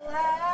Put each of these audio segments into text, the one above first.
माझे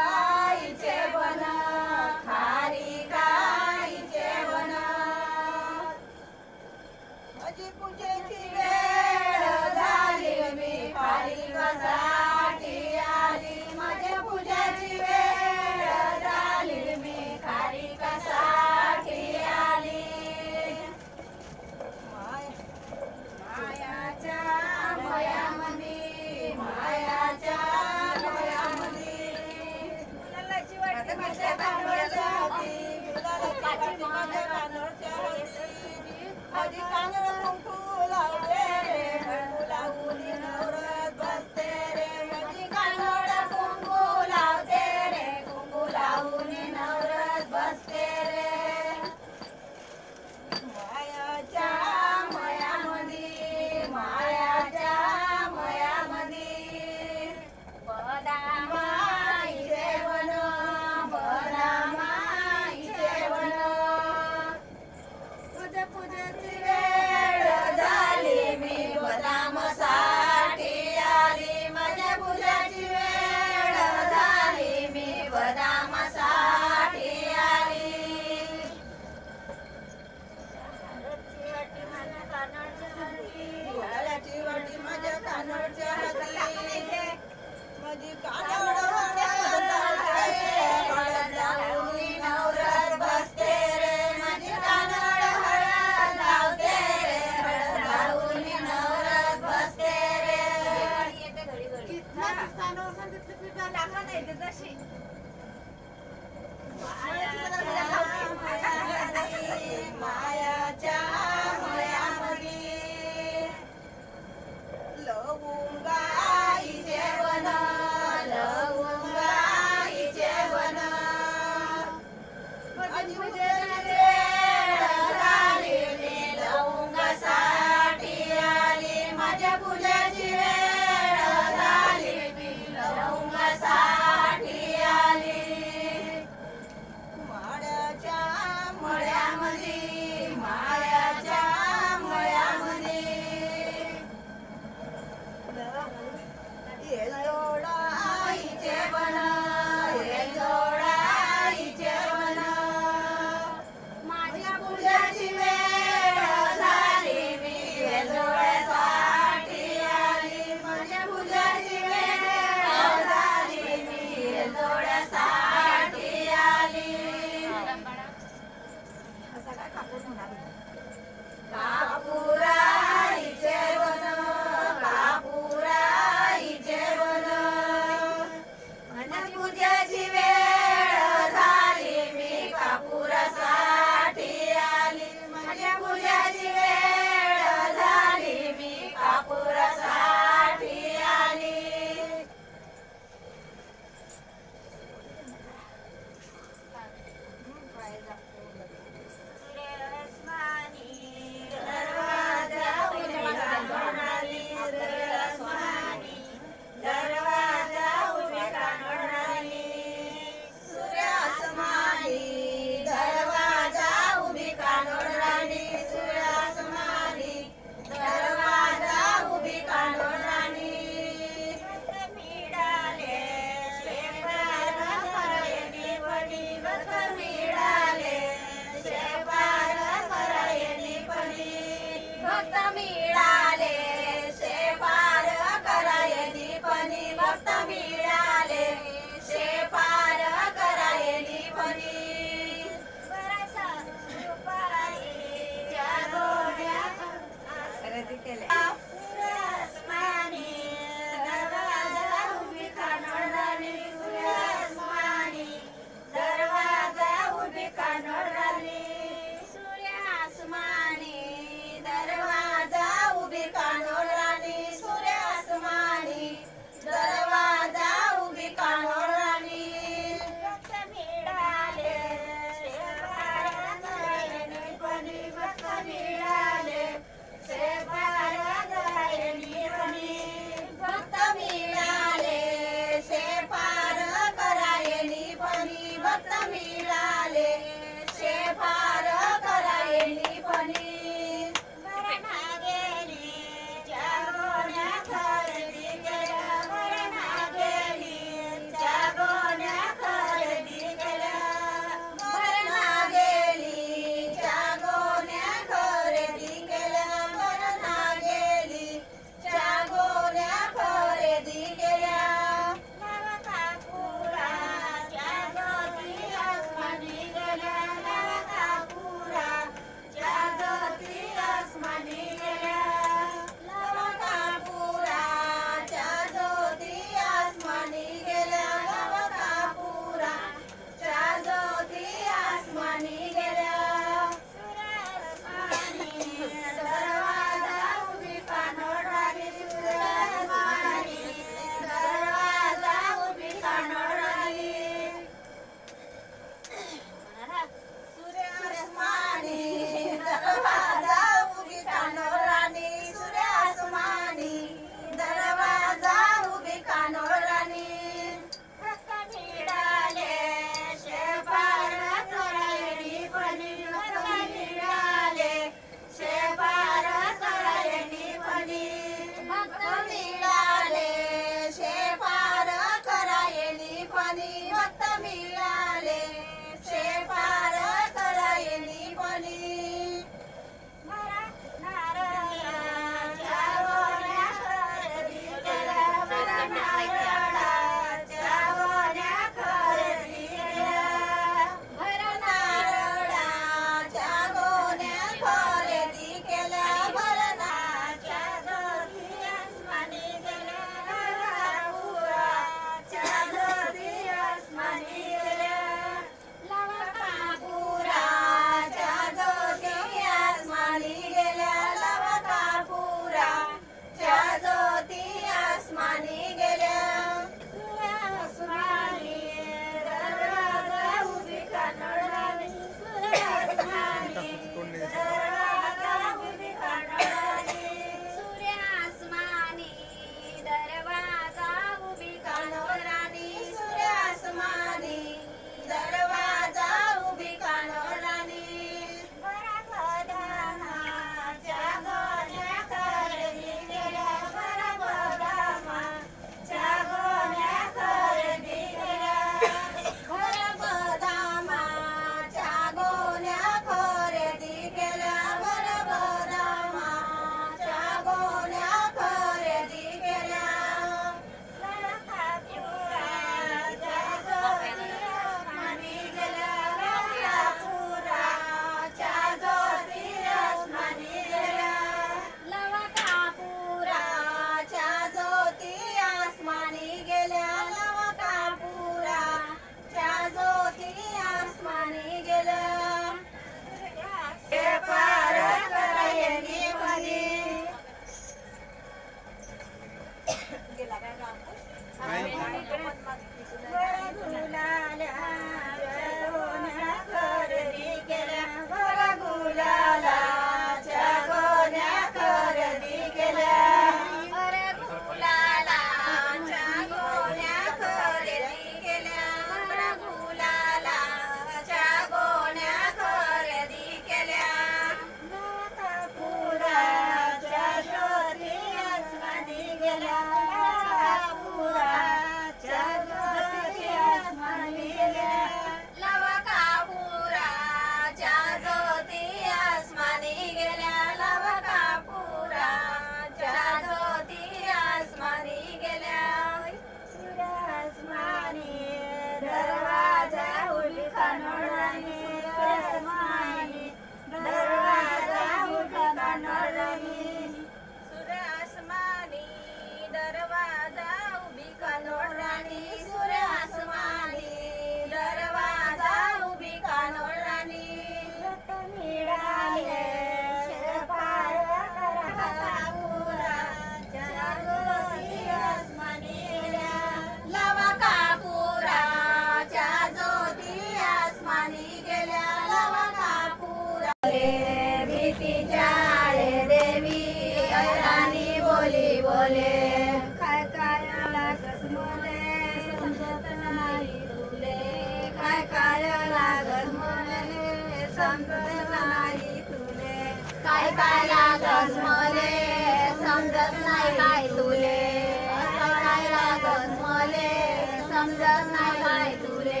समजत नाही काय तुले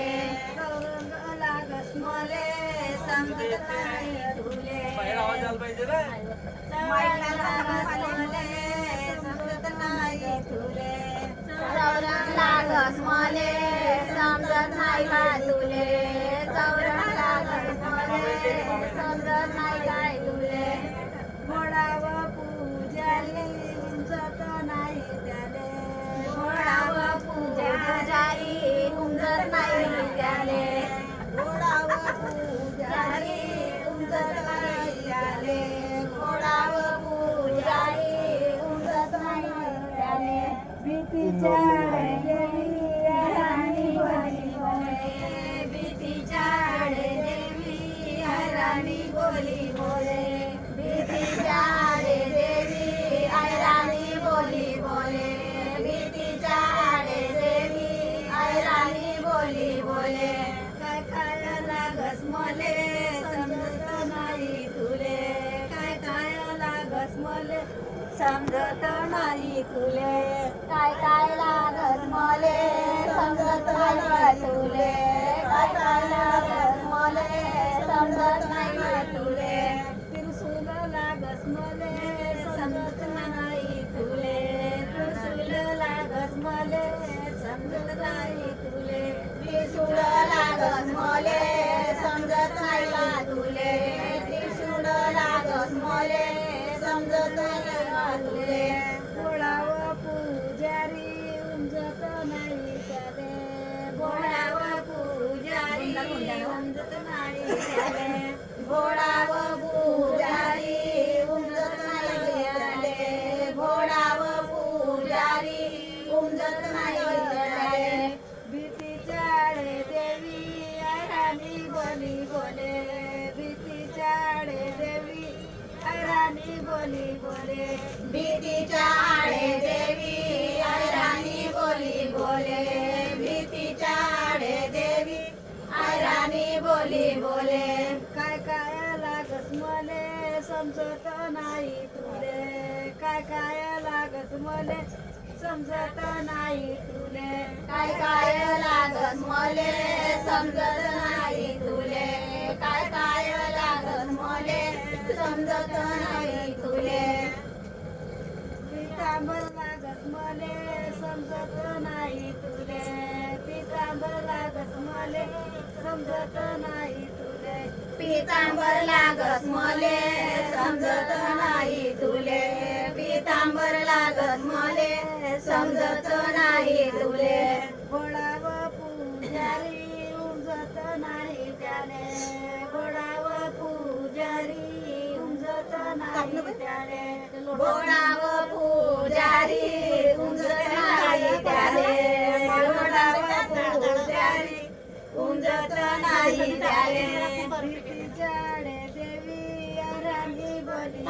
लागस मले समजत नाही तुले मले समजत नाही तुले लागस मले समजत नाही काय तुले लागस मले समजत नाही काय तुले मोडाव पूजाली उंचत नाही त्याले. घोडाव पुजारी उमजत नाही त्याले घोडाव पूजाली उंचत नाही त्याले घोडाव पुजारी उमजत नाही त्याले भीतीच्या देवी राणी बोली बोले. भीतीच्या देवी बोली समजत नाही तुले. काय काय लागत मले? समजत नाही तुले. काय काय लागत मले? समजत नाही तुले. त्रिशूल लागस मले. समजत नाही तुले. त्रिशूल लागस मले. समजत नाही तुले. त्रिशूळ लागस मले. समजत नाही तुले. त्रिशूळ लागस मले. समजत नाही बा तुले पूजारी उमजत नाही त्याले गोडाव पूजारी नाही त्याले पुजारी समजत नाही तुले. काय काय लागस मले? समजत नाही तुले. काय काय लागस मले? समजत नाही तुले. पितांबर लागस मले समजत नाही तुले. पितांबर लागस मले समजत नाही पितांबर लागस मले समजत नाही तुले. पितांबर लागस मले समजत नाही तुले. घोडाव पूजारी उमजत नाही त्याने. घोडाव पूजारी उमजत नाही त्याने. गोडाव पुजारी उमजत नाही त्याले उमजत नाही त्याले भीतीच्याडे देवी राणी बोली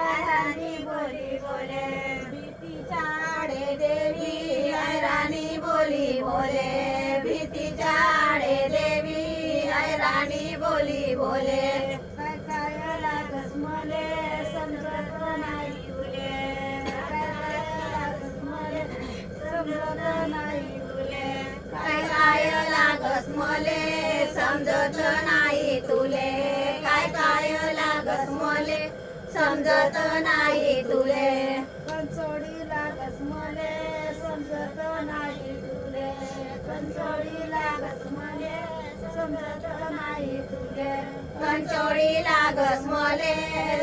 राणी बोली बोले भीतीच्या आडे देवी आय राणी बोली बोले भीतीच्या आडे देवी आय राणी बोली। काय काय लागस मले समजत नाही तुले. काय काय लागस मले समजत नाही तुले. कंचोडी लागस मले समजत नाही तुले. कंचोडी लागस मले समजत नाही तुले. कंचोळी लागस मले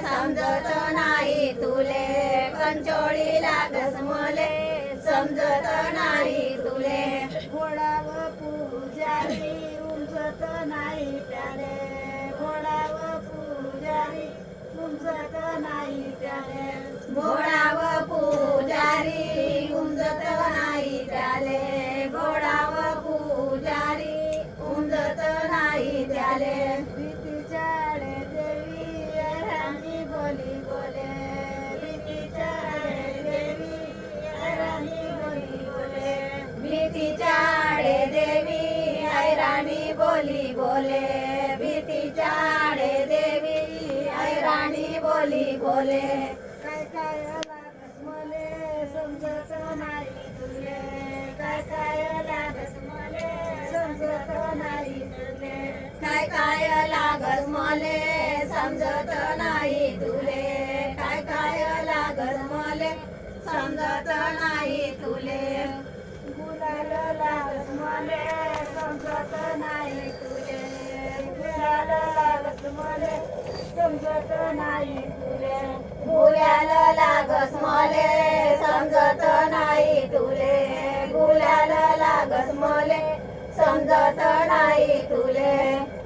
समजत नाही तुले. कंचोळी लागस मले समजत नाही तुले. घोडाव पूजारी उमजत नाही त्याले घोडाव पूजारी उमजत नाही त्याले घोडाव पूजारी उमजत नाही त्याले चाडे देवी आई राणी बोली बोले. भीती चाडे देवी आई राणी बोली बोले. काय काय लागस मले? समजत नाही तुले. काय काय लागस मले? समजत नाही तुले. काय काय लागस मले? समजत नाही तुले. काय काय लागस मले? समजत नाही लागस मले समजत नाही तुले गुलाल लागस मले समजत नाही तुले गुल्याल लागस मले समजत नाही तुले गुल्याल लागस मले समजत नाही तुले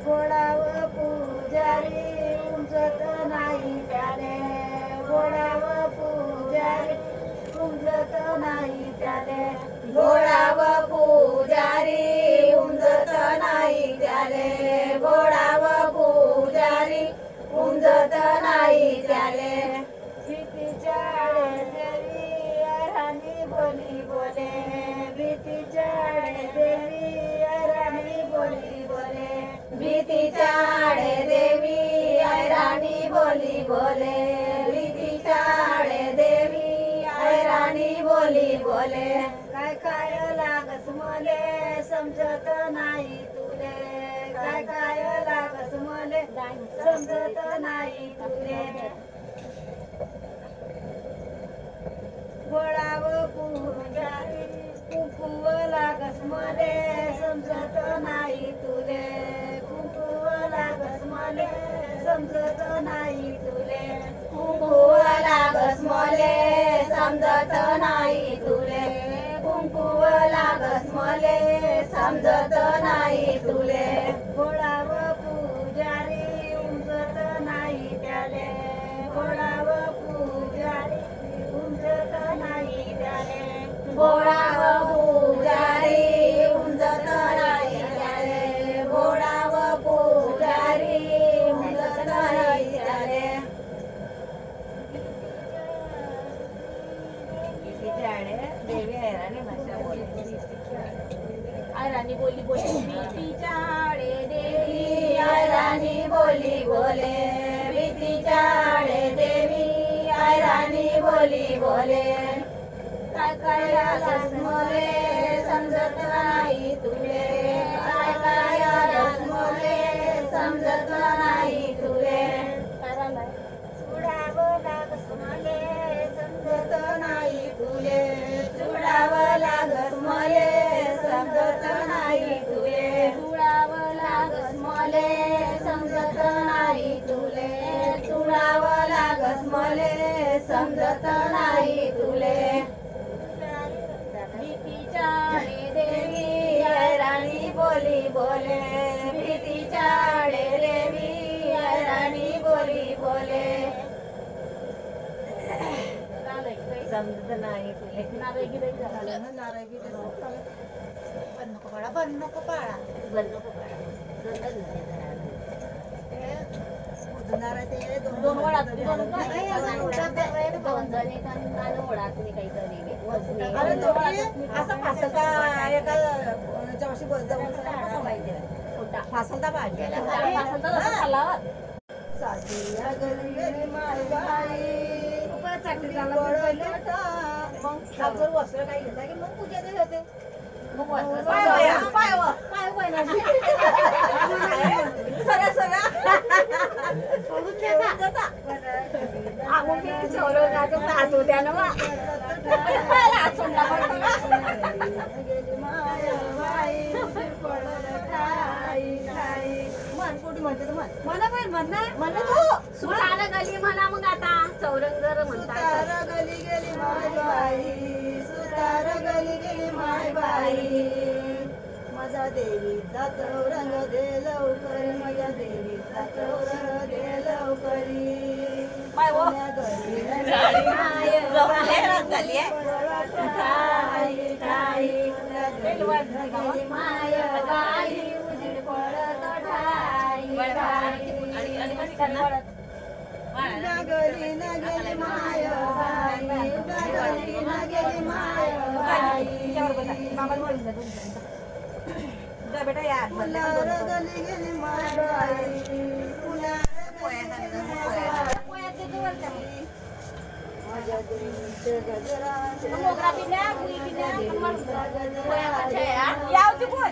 गोडाव पूजारी उमजत नाही त्याले गोडाव पुजारी उमजत नाही त्याले गोडाव पुजारी उमजत नाही त्याले. गोडाव पुजारी उमजत नाही त्याले. भीतीच्या देवी राणी बोली बोले. भीतीच्या देवी राणी बोली बोले. भीतीच्या आडे देवी ऐराणी बोली बोले. भीतीच्या आडे देवी ऐराणी बोली बोले. काय काय लागस मले समजत नाही तुले. काय काय लागस मले समजत नाही तुले. गोळाव पुजारी कुंकुव लागस मले समजत नाही तुले. कुंकुव लागस मले समजत नाही तुले. कुंकुव लागस मले समजत नाही मले समजत नाही तुले. बोलाव पुजारी उमजत नाही त्याले. बोलाव पुजारी उमजत नाही त्याले. बोळा राणी बोली समजत नाही झालं ना नारळ गिरं झालं. बंद नको पाडा बंद नको बंद. दोन दोन झाले. ते उधणार आहे ते दोन दोन वडा दोन दोन नाही, अजून उडत आहे. दोन जणी कांदा ओढातली काहीतरी वजनी. अरे तुम्ही असं फासलता एका जवशी जवळ सांभाळते खोटा. फासलता पाहिजे पासून तर मग हातवर वस्त्र काही घेता की मग पूजा होते मग वस्त्र पाय पाय पाय सगळ्या सगळ्या सोडून आम्ही पाहत होत्या ना मग. म्हण. मला पण म्हण ना. म्हणलं तू. सुताला गली म्हणा मग आता. चौरंगर म्हणतात. सुतार गली गेली माय बाई. सुतार गली गेली माय बाई. माझा देवीचा चौरंग दे लवकर माझ्या देवीचा चौरंग दे लवकरी. व. माय बाई. उजेड पडत ठाई, ठाई. उड्या गली न गेली माय बाई उड्या गली न गेली माय बाई. फुलार गली गेली माय बाई. बाई. माझ्या देवीचं गजराज मोगरा पिण्या गुई गजराज यावती कोण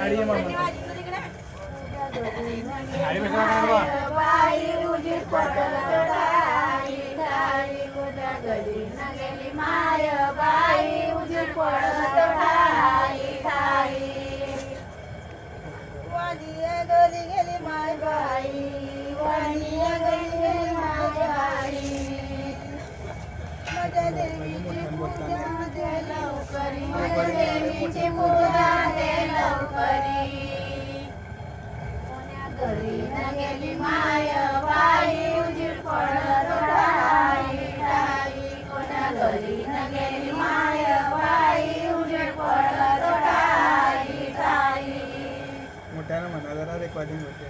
घरी माय बाई उजीर पडत ठाई ठाई आणि माय बाई उजीर पडत ठाई गली गेली माय बाई. वाणीया गली गेली माय बाई. माझ्या देवीची पूजा लवकरी. माझ्या देवीची पूजा लवकरी. कोण्या घरी न गेली माय बाई. पडत कोण्या घरी न गेली माय रेकॉर्डिंग होते.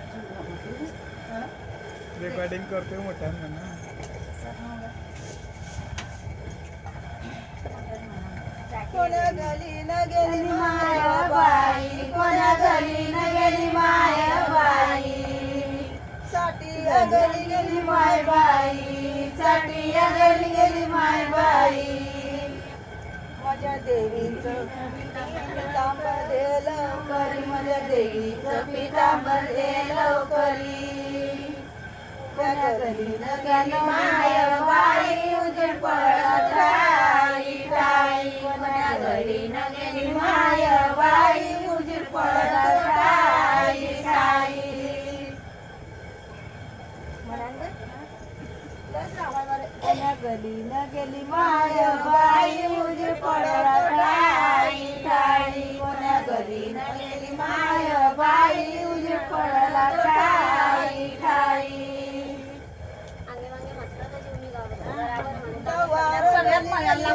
रेकॉर्डिंग करतोय मोठ्यानं म्हणा कोण्या गली न गेली माय बाई घरी न गेली माया बाई साठी गली गेली माय माय बाई साठी गली गेली माय बाई माझ्या देवीचं पितांबर दे लवकरी माझ्या देवीचं पितांबर दे लवकरी कोण्या माय बाई उजड पडत ठाई ठाई कोण्या घरी न गेली माय बाई उजड पडत ठाई ठाई कोण्या गली न गेली माय बाई उजेड पडत ठाई ठाई. कोण्या घरी न गेली माय बाई उजेड पडला ठाई ठाई. सगळ्यात मनाला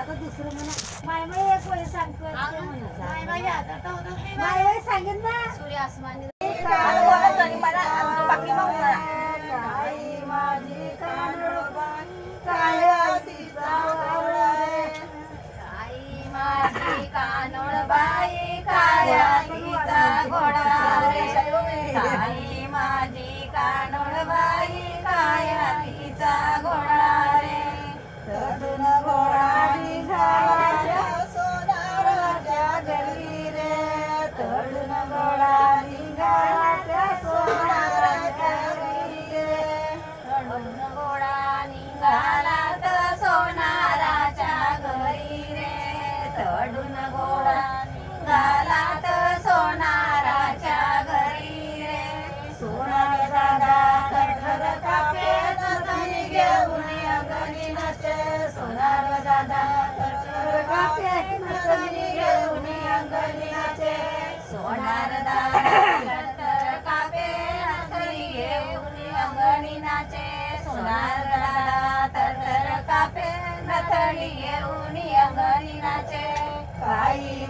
आता दुसरं म्हणा. माय माय एक वेळ सांगतोय माय माय सांगेन ना. सूर्य आसमानी अंगणी नाचे सोनार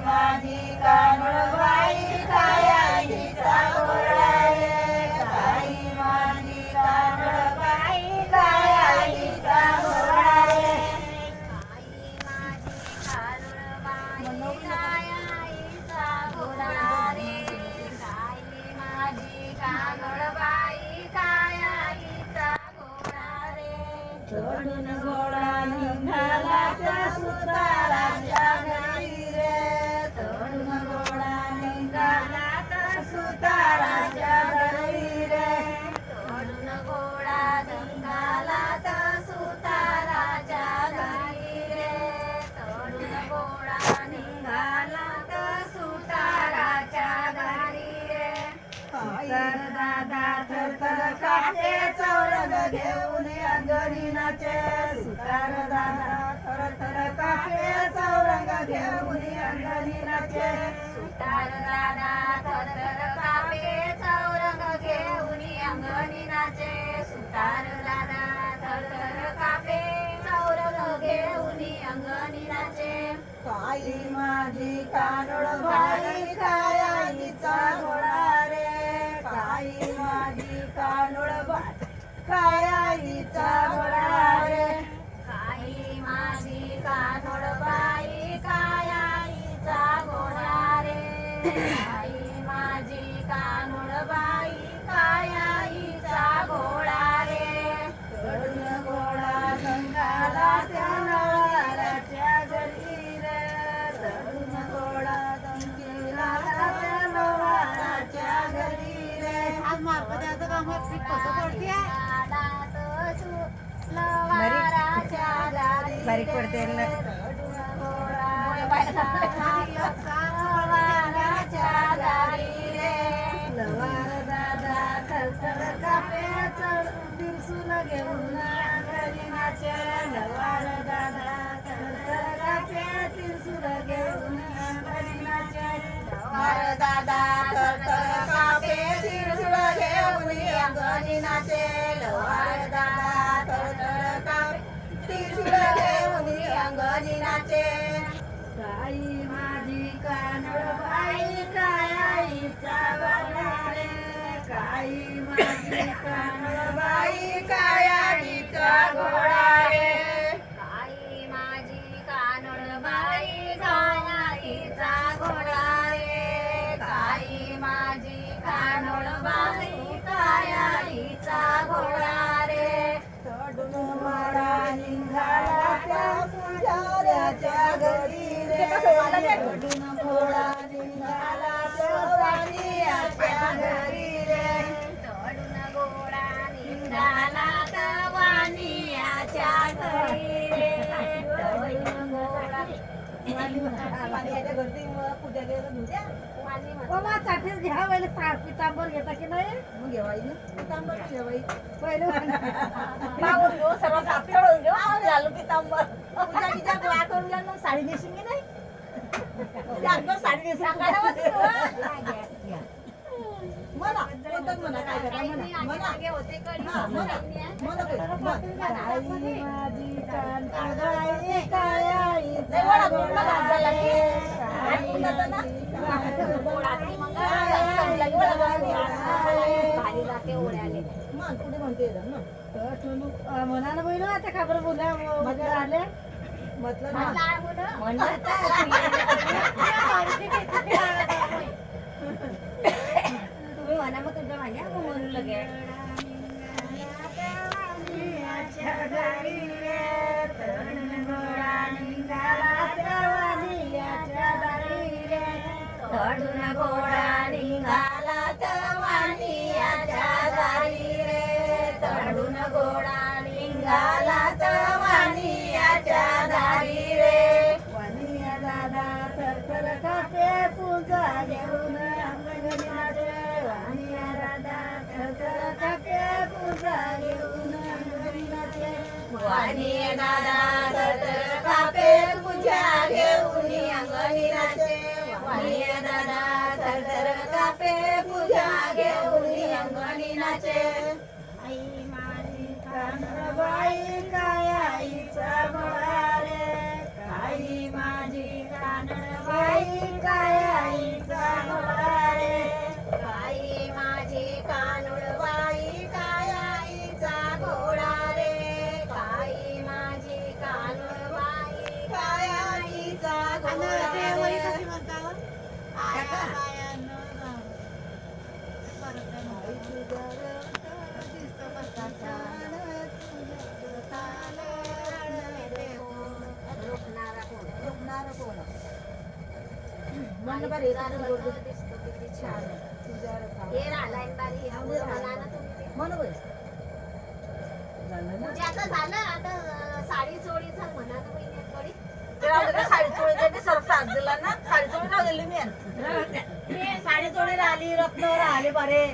माझी कानळ बाई काय घेऊन अंगणी नाचे सुतार दादा थरथर कापे चौरंग घेऊन अंगणी नाचे सुतार दादा थरथर कापे चौरंग घेऊन अंगणी नाचे काई माझी कानड बाई काय आईचा घोडा रे. काई माझी कानड काय मार्पद्याचं बारीक पडते घेऊन अंगणी नाचे लवार थरथर कापे त्रिशूल घेऊन अंगणी नाचे. माझी कानड बाई काय आईचा घोडा रे? माझी कानड बाई काय आईचा घोडा रे? काही माझी कानड बाई घोडा रे? माझी कानड कायाईचा घोडा रे. चढून माडा निघाला पुजाऱ्याच्या घरी रे. चढून घोडा निघाला त्या घरी रे. चढून घोडा निघाला तवानियाच्या घरी रे. चढून घोडा वाणियाच्या घरी पूजा केलं धुत्या बाबा चाटीच घ्या पहिले साठ पितांबर घेता की नाही? मग घेवाई ना. पितांबर घेवाई. पहिले लावून घेऊ सर्व कापड ओढून घेऊ. आम्ही घालू पितांबर पूजा तिच्या गोळा करून घ्या मग साडी नेसून घे नाही? साडी नेसून. म्हणा. म्हणा काय करा म्हणा. म्हणा. होते कडी. म्हणा. म्हणा. काय. आई म्हण, येतं, म्हण. आता खबर बोला वगैरे आले म्हटलं तुम्ही म्हणा मग तुमच्या मागे म्हणून लगे घोडा निघाला तवानियाच्या दारी रे. चढून घोडा निघाला तवानियाच्या दारी रे. वाणिया दादा थरथर कापे पूजा घेऊन दादा थरथर कापे पूजा घेऊन अंगणी नाचे वाणी दादा कापे पूजा घेऊन कापे पूजा घेऊन अंगणी नाचे. आई माझी कानबाई काय आईचा रे आई माझी कानबाई काय आईचा गोळा रे आई माझी कानुड झालं झालं आता म्हणा ना थोडी साडी चोळी त्यांनी सर्व साथ दिला ना साडी चोळी मी साडी चोळी राहिली रत्न राहिले बरे.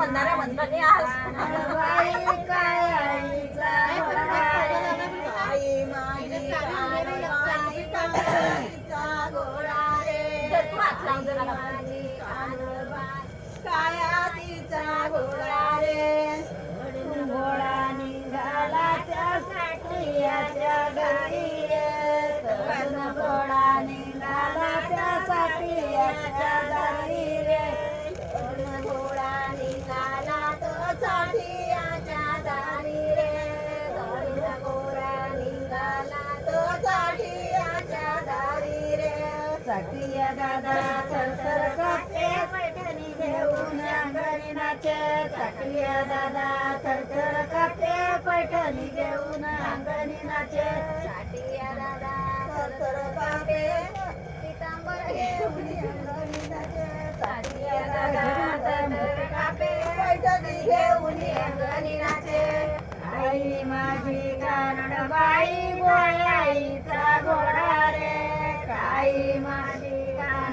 म्हणणाऱ्या म्हणताना आज. काय तिचा घोडा? दादा थरथर कापते पैठणी घेऊन अंगणी नाचे साठिया दादा थरथर कापते पैठणी घेऊन अंगणी नाचे साठिया दादा थरथर कापे पितांबर घेऊन अंगणी नाचे. साठिया दादा थरथर कापे पैठणी घेऊन अंगणी नाचे आई माझी कानडबाई गोयाईचा घोडा रे. काही माझी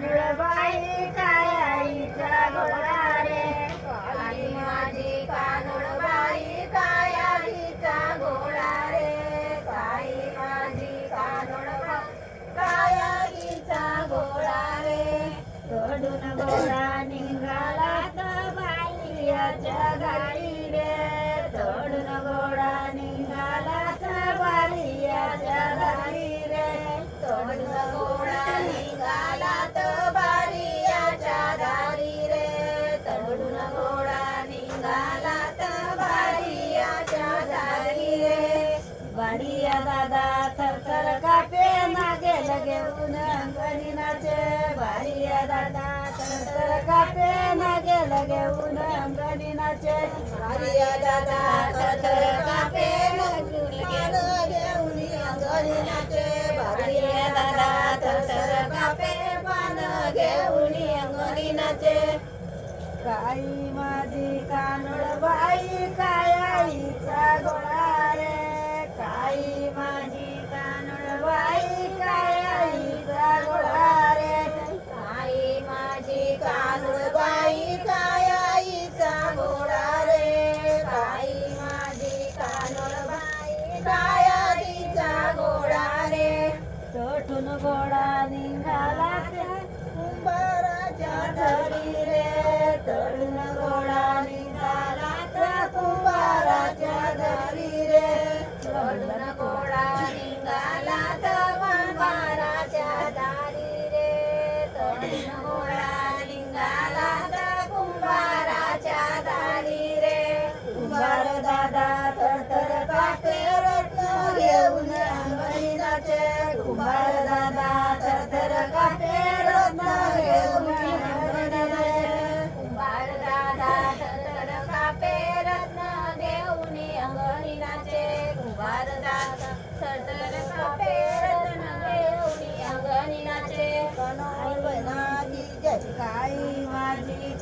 कानडबाई काय आईचा घोडा रे आई माझी कानडबाई कायालीचा घोडा रे माझी घोडा रे तोडून घोडा निघाला तर बालियाच्या गाडी थरथर कापे नागेल घेऊन अंगणी दादा कापे घेऊन दादा कापे घेऊन काई माझी कानडबाई काय आईचा गोळा रे? काई माझी कानडबाई काय आईचा गोळा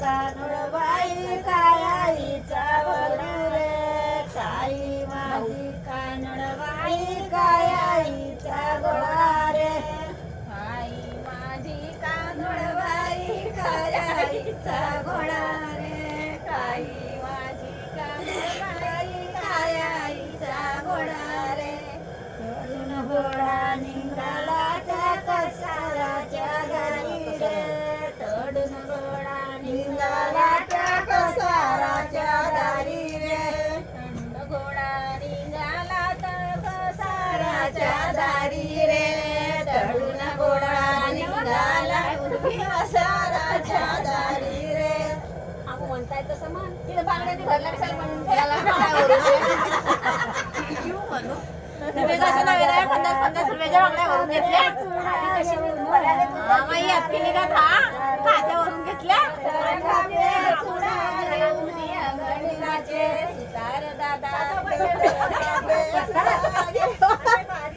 माझी दारी रे तरुण घोडा निघाला कसाराच्या दारी रे आपण म्हणताय तसं म्हण. तिथे बांगड्या ती भरल्या कशाला म्हणून? पन्नास पन्नास रुपयाच्या बांगड्या भरून घेतल्या हा, मग ही हत्तीने का खा खात्यावरून घेतल्या?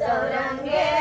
sobran bien.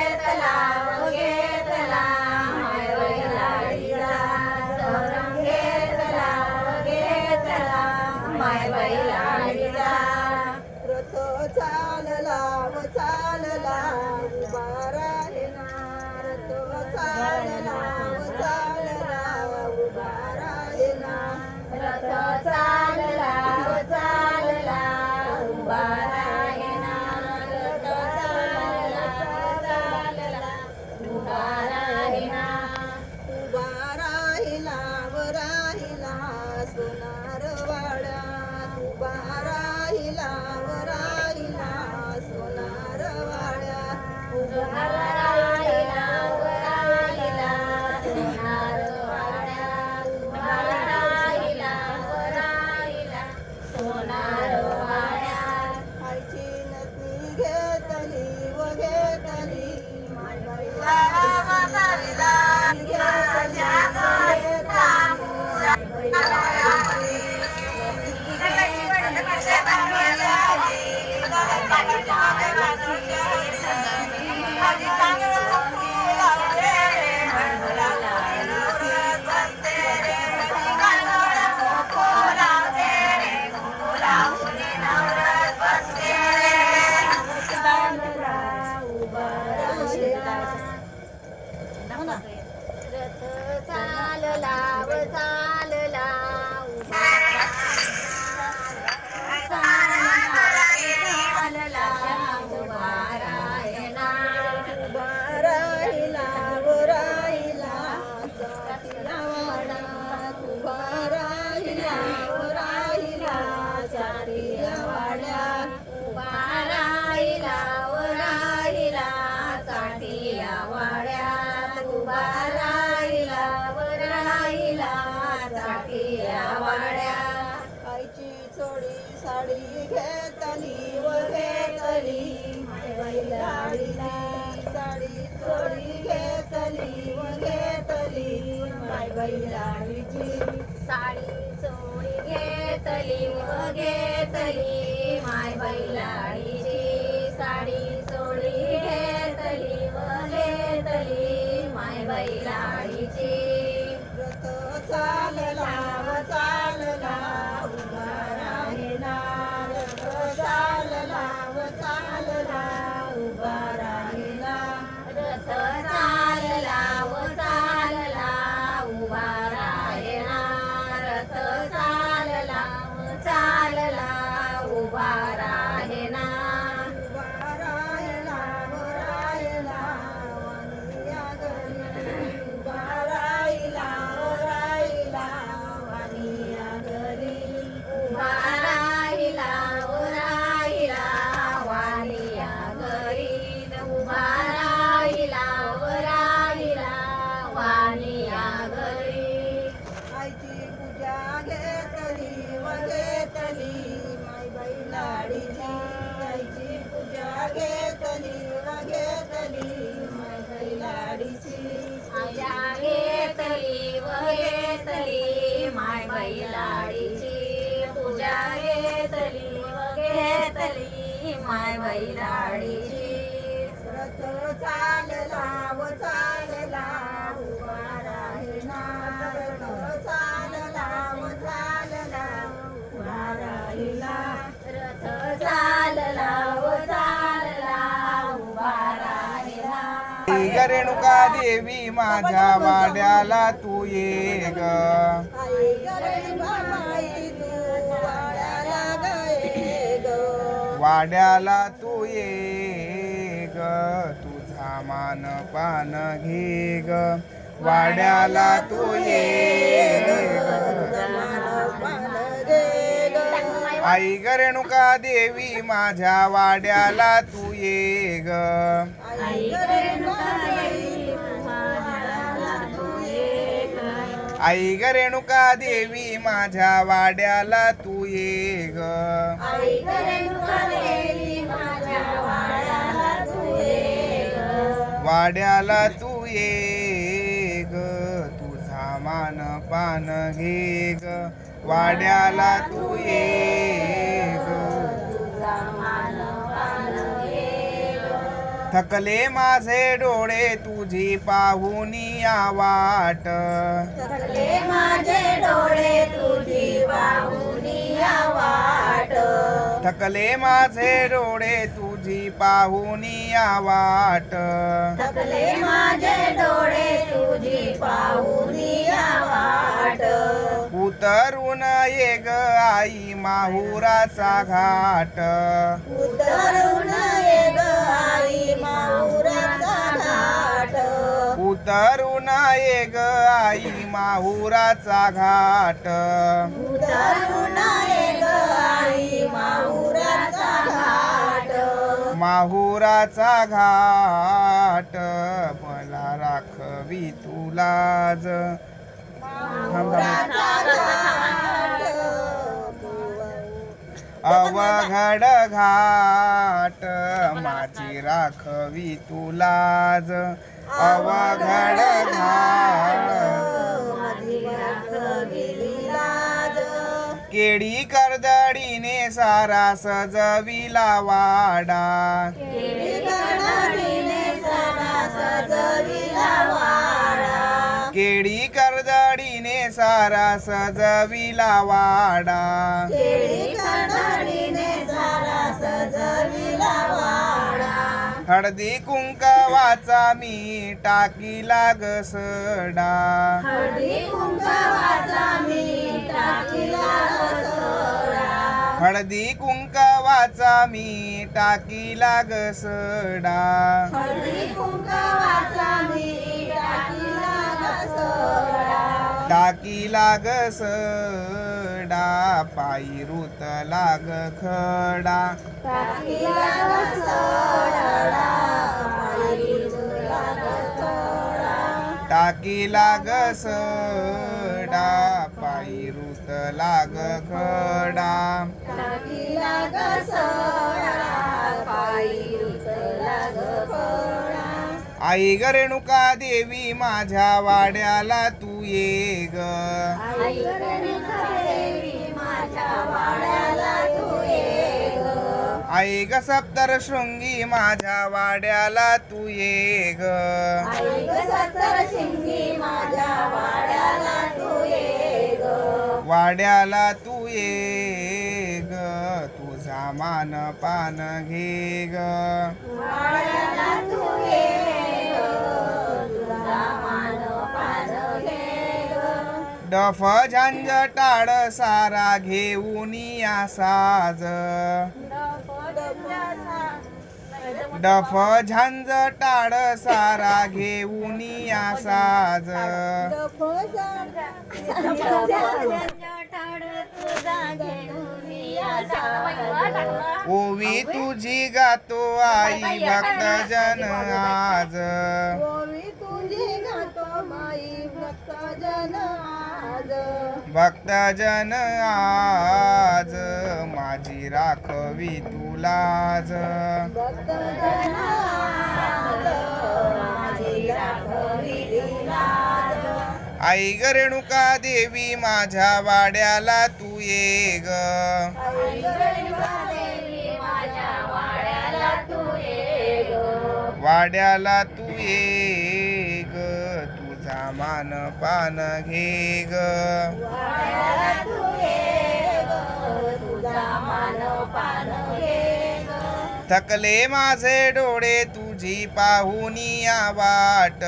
रेणुका देवी माझ्या वाड्याला गये ग. वाड्याला तू ये ग. तुझा मान पान घे ग. वाड्याला तू ये आई ग रेणुका देवी माझ्या वाड्याला तू ये ग. आई ग रेणुका देवी माझ्या वाड्याला तू ये ग. वाड्याला तू ये ग. तुझा मान पान घे ग. वाड्याला तू ये थकले माझे डोळे तुझी पाहुनी वाट. माझे डोळे तुझी पाहुनी वाट. थकले माझे डोळे तुझी पाहुनी वाट. थकले माझे डोळे तुझी पाहुनी वाट. उतरून ये ग आई माहुराचा घाट. उतरून ग आई माहुराचा घाट. ग आई माहुराचा घाट. माहुराचा घाट मला राखवी तुलाज. अवघड घाट माझी राखवी तुलाज. अवघड घाट केडी कर्दडीने सारा सजविला वाडा. केडी कर्दडीने सारा सजविला वाडा. हळदी कुंकवाचा मी टाकीला घसडा हळदी कुंकवाचा मी टाकीला घसडा टाकीला घसडा पायी रुत लाग खडा. टाकीला घसडा पायी रुत लाग खडा. आई ग. रेणुका देवी माझ्या वाड्याला तू ये ग. आई ग. सप्तर शृंगी माझ्या वाड्याला तू ये ग. वाड्याला तू ये ग. तुझा मान पान घे ग. डफ झंझटाळ सारा घेऊन या साज. डफ झंझटाळ सारा घेऊन या साज. ओवी तुझी गातो आई भक्तजन आज. ओवी तुझी गातो माई भक्तजन आज. भक्तजन आज माझी राखवी तुलाज. भक्तजन आज माझी राखवी तुलाज. आई ग रेणुका देवी माझ्या वाड्याला तू ये ग. वाड्याला तू ये मान पान घे ग. थकले माझे डोळे तुझी पाहुनिया वाट.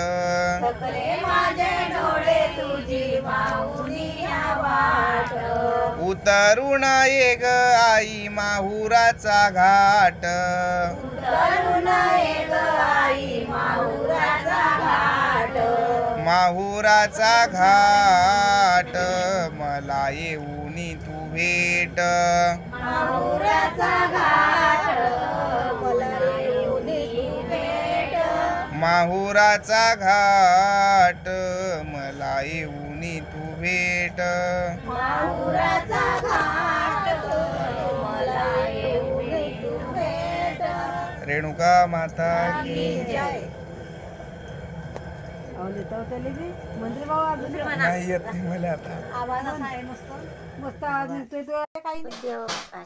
थकले माझे डोळे तुझी पाहुनी वाट उतरून ये ग आई माहुराचा घाट. तरुण एक आई माहुराचा घाट. माहुराचा घाट मला येऊनी तू भेट. माहुराचा घाट मला येऊनी तू भेट. रेणुका माता की नाही येत नाही मला आता. मस्त आवाज तो. काही नाही